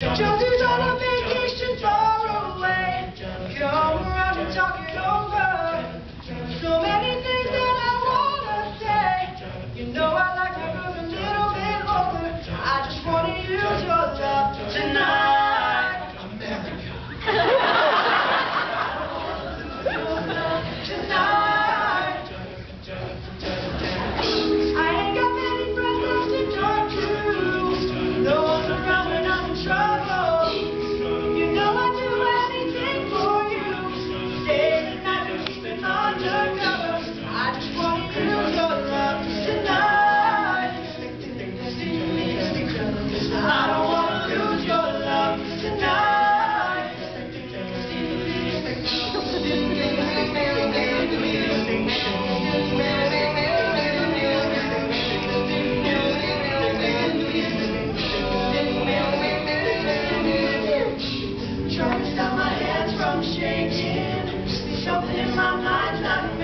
Joe I'm changing. Something in my mind,